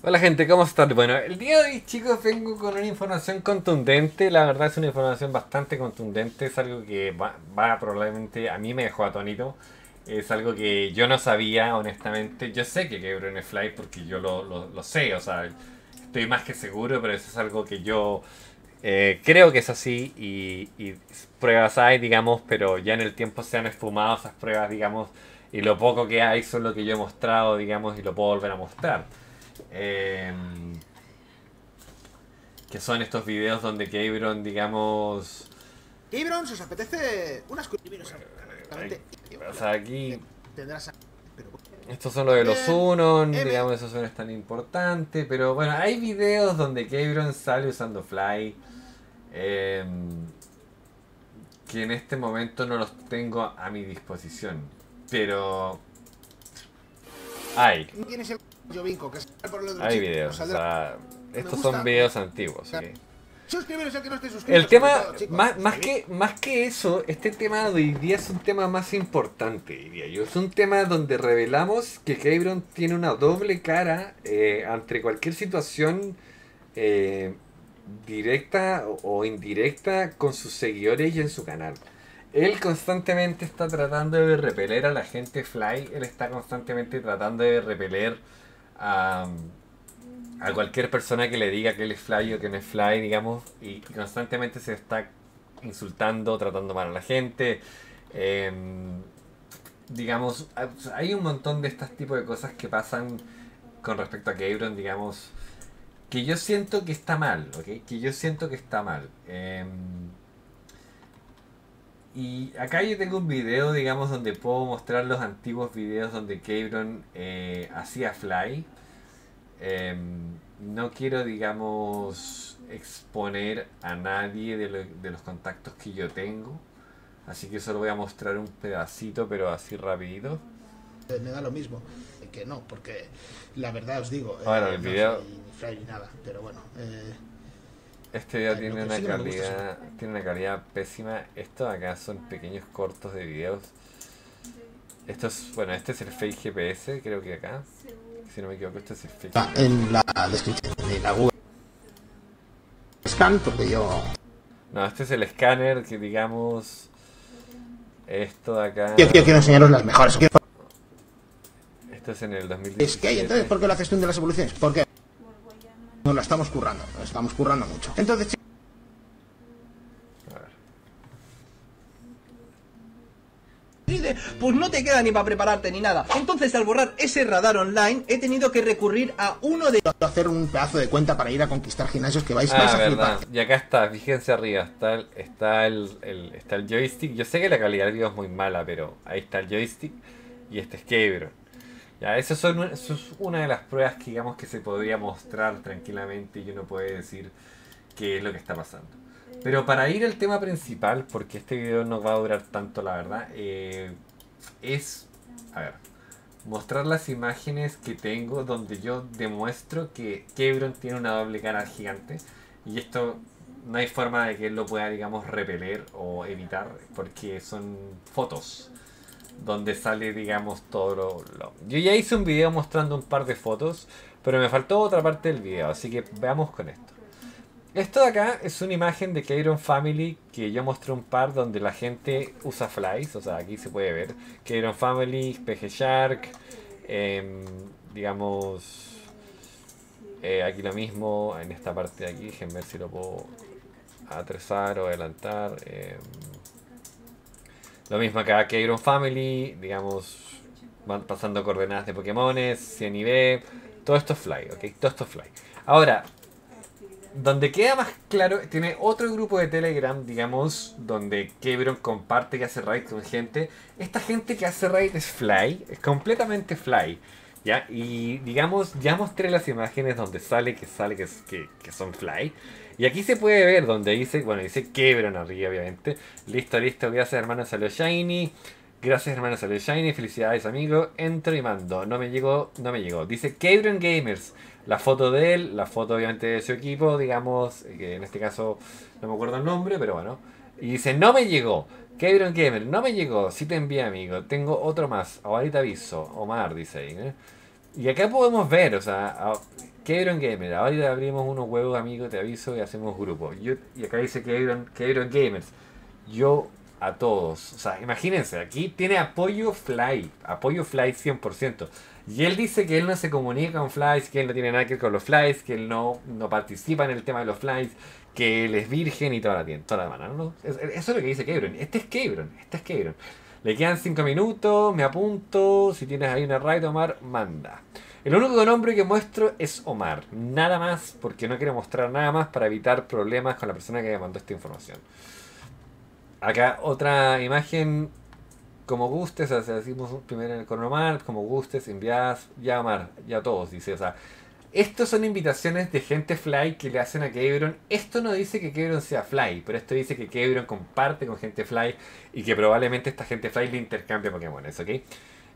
Hola gente, ¿cómo están? Bueno, el día de hoy chicos vengo con una información contundente, la verdad es una información bastante contundente, es algo que va, probablemente a mí me dejó atónito, es algo que yo no sabía honestamente, yo sé que quebró en el fly porque yo lo, sé, o sea, estoy más que seguro, pero eso es algo que yo eh, creo que es así y, y pruebas hay, digamos, pero ya en el tiempo se han esfumado esas pruebas, digamos, y lo poco que hay son lo que yo he mostrado, digamos, y lo puedo volver a mostrar. Eh, que son estos videos donde Cabron, digamos... Cabron, si os apetece unas O sea, aquí... Estos son los de los Unon, digamos, esos son tan importantes. Pero bueno, hay videos donde Cabron sale usando Fly. Em, que en este momento no los tengo a mi disposición. Pero... Hay. Hay videos, o sea, estos son videos antiguos. El tema, más, más, que, más que eso, este tema de hoy día es un tema más importante, diría yo. Es un tema donde revelamos que Cabron tiene una doble cara eh, ante cualquier situación eh, directa o indirecta con sus seguidores y en su canal. Él constantemente está tratando de repeler a la gente Fly, él está constantemente tratando de repeler a, cualquier persona que le diga que él es fly o que no es fly, digamos, y, constantemente se está insultando, tratando mal a la gente. Em, digamos, hay un montón de estos tipos de cosas que pasan con respecto a Cabron, digamos, que yo siento que está mal, ¿ok? Que yo siento que está mal. Em, y acá yo tengo un video, digamos, donde puedo mostrar los antiguos videos donde Cabron eh, hacía fly. Em, no quiero, digamos, exponer a nadie de, los contactos que yo tengo. Así que solo voy a mostrar un pedacito, pero así rapidito. Me da lo mismo que no, porque la verdad os digo, bueno, el no video... fly ni nada, pero bueno. Este video tiene una calidad tiene una calidad pésima. Estos acá son pequeños cortos de videos. Esto es, bueno, este es el fake GPS, creo que acá. Si no me equivoco, este es el fake. Está en la descripción de la Google Scan, porque yo. No, este es el escáner que digamos. Esto de acá. Yo, quiero enseñaros las mejores. Esto es en el 2017. Es que hay, entonces, ¿por qué la gestión de las evoluciones? ¿Por qué? Nos la estamos currando, estamos currando mucho. Entonces, pues no te queda ni para prepararte ni nada. Entonces al borrar ese radar online he tenido que recurrir a uno de... Hacer un pedazo de cuenta para ir a conquistar gimnasios que vais, ah, a flipar. Y acá está, fíjense arriba, está el, está el, está el joystick. Yo sé que la calidad del video es muy mala, pero ahí está el joystick y este es Cabron. Ya, eso es una de las pruebas que digamos que se podría mostrar tranquilamente y uno puede decir qué es lo que está pasando. Pero para ir al tema principal, porque este video no va a durar tanto la verdad, eh, es, ver, mostrar las imágenes que tengo donde yo demuestro que Kebron tiene una doble cara gigante y esto no hay forma de que él lo pueda, digamos, repeler o evitar porque son fotos donde sale, digamos, todo lo, Yo ya hice un video mostrando un par de fotos, pero me faltó otra parte del video, así que veamos con esto. Esto de acá es una imagen de Kairon Family que yo mostré un par donde la gente usa flies, o sea, aquí se puede ver. Kairon Family, PG Shark, em, digamos, eh, aquí lo mismo, en esta parte de aquí, déjenme ver si lo puedo atresar o adelantar. Em, lo mismo acá que Iron Family, digamos, van pasando coordenadas de Pokémones, 100 IV, todo esto es Fly, ¿ok? Todo esto es Fly. Ahora, donde queda más claro, tiene otro grupo de Telegram, digamos, donde Kebron comparte y hace raid con gente. Esta gente que hace raid es Fly, es completamente Fly. Y digamos, ya mostré las imágenes donde sale que sale que, que, que son Fly. Y aquí se puede ver donde dice, bueno, dice Quebron arriba, obviamente. Listo, listo, gracias hermano, salió Shiny. Gracias hermano, salió Shiny. Felicidades amigo. Entro y mando. No me llegó, no me llegó. Dice Quebron Gamers. La foto de él, la foto obviamente de su equipo, digamos, que en este caso no me acuerdo el nombre, pero bueno. Y dice, no me llegó. Quebron Gamer, no me llegó. Sí te envié, amigo. Tengo otro más. Ahorita aviso. Omar dice ahí. ¿eh? Y acá podemos ver, o sea, Kebron Gamer, ahora abrimos unos huevos amigos, te aviso y hacemos grupo. Yo, y acá dice Kebron, Kebron Gamers. Yo a todos. O sea, imagínense, aquí tiene apoyo Fly, apoyo Fly 100%. Y él dice que él no se comunica con Flies, que él no tiene nada que ver con los Flies, que él no, no participa en el tema de los Flies, que él es virgen y toda la, toda la mano. ¿no? Eso es lo que dice Kebron. Este es Kebron, este es Kebron. Le quedan 5 minutos, me apunto. Si tienes ahí una raid, Omar, manda. El único nombre que muestro es Omar. Nada más, porque no quiero mostrar nada más para evitar problemas con la persona que me mandó esta información. Acá otra imagen como gustes, o decimos primero con Omar, como gustes, envías, ya Omar, ya todos, dice, o sea, estos son invitaciones de gente fly que le hacen a Kebron. Esto no dice que Kebron sea fly, pero esto dice que Kebron comparte con gente fly y que probablemente esta gente fly le intercambia Pokémon, ¿ok?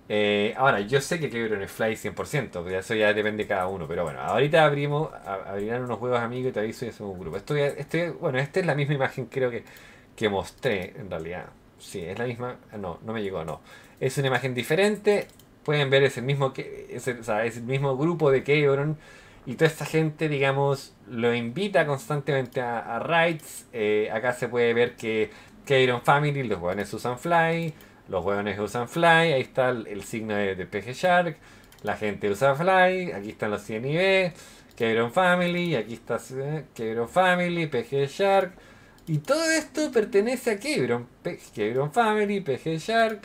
Eh, ahora, yo sé que Kebron es fly 100%, pero eso ya depende de cada uno, pero bueno, ahorita abrimos, abrirán unos juegos amigos y te aviso y hacemos un grupo. Esto, esto, bueno, esta es la misma imagen creo que, que mostré en realidad. Sí, es la misma. No, no me llegó, no. Es una imagen diferente. Pueden ver es el mismo que es el, o sea, es el mismo grupo de Kebron. Y toda esta gente, digamos, lo invita constantemente a, a. Eh, acá se puede ver que Kebron Family, los hueones usan Fly. Los hueones usan Fly. Ahí está el, signo de, PG Shark. La gente usa Fly. Aquí están los 100 IV. Kebron Family. Aquí está eh, Family, PG Shark. Y todo esto pertenece a Kebron. Kebron Family, PG Shark.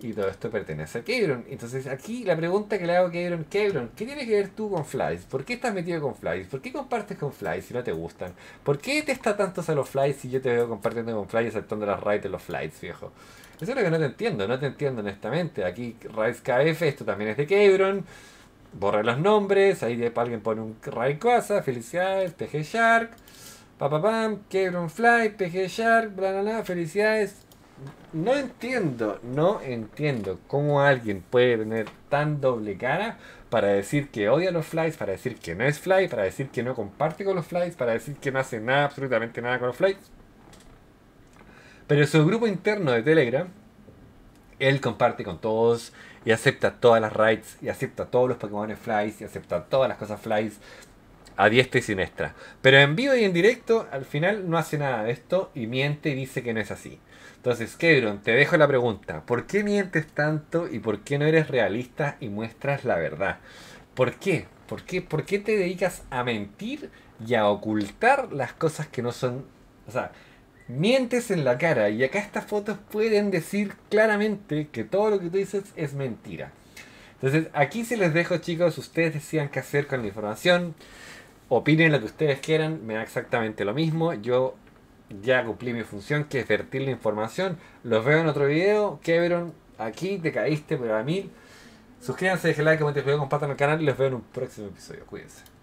Y todo esto pertenece a Kebron. Entonces aquí la pregunta que le hago a Kebron, Kebron, ¿qué tienes que ver tú con Flies? ¿Por qué estás metido con Flies? ¿Por qué compartes con Flies si no te gustan? ¿Por qué te está tantos a los Flies si yo te veo compartiendo con Flies aceptando las raids de los Flies, viejo? Eso es lo que no te entiendo, no te entiendo honestamente. Aquí Raids KF, esto también es de Kebron. Borra los nombres, ahí alguien pone un Raid Cosa, felicidades, PG Shark. Papapam, Kebron Fly, PG Shark, bla bla bla, felicidades. No entiendo, no entiendo cómo alguien puede tener tan doble cara para decir que odia los flies, para decir que no es fly, para decir que no comparte con los flies, para decir que no hace nada, absolutamente nada con los flies. Pero su grupo interno de Telegram, él comparte con todos y acepta todas las raids y acepta todos los Pokémon flies y acepta todas las cosas flies a diestra y siniestra. Pero en vivo y en directo, al final no hace nada de esto y miente y dice que no es así. Entonces, Kebron, te dejo la pregunta. ¿Por qué mientes tanto y por qué no eres realista y muestras la verdad? ¿Por qué? ¿Por qué, ¿Por qué te dedicas a mentir y a ocultar las cosas que no son... O sea, mientes en la cara y acá estas fotos pueden decir claramente que todo lo que tú dices es mentira. Entonces, aquí se les dejo chicos, ustedes decían qué hacer con la información opinen lo que ustedes quieran, me da exactamente lo mismo. Yo ya cumplí mi función, que es vertir la información. Los veo en otro video. Kebron, aquí te caíste, pero a mí. Suscríbanse, dejen like, comenten, compartan el canal y los veo en un próximo episodio. Cuídense.